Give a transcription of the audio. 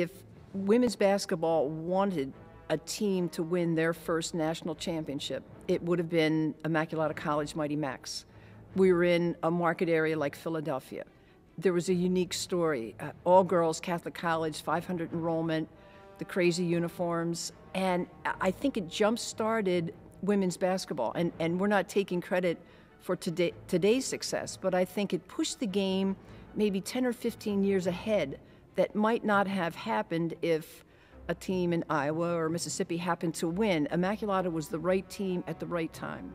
if women's basketball wanted a team to win their first national championship, it would have been Immaculata College Mighty Macs. We were in a market area like Philadelphia. There was a unique story. Uh, all girls Catholic college, 500 enrollment, the crazy uniforms, and I think it jump started women's basketball. And, and we're not taking credit for today, today's success, but I think it pushed the game maybe 10 or 15 years ahead that might not have happened if a team in Iowa or Mississippi happened to win. Immaculata was the right team at the right time.